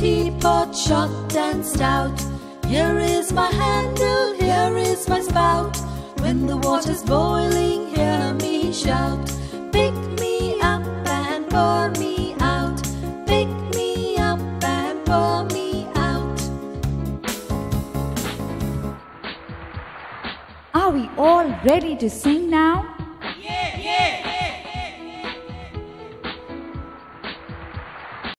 Teapot short and stout. Here is my handle, here is my spout. When the water's boiling, hear me shout. Pick me up and pour me out. Pick me up and pour me out. Are we all ready to sing now?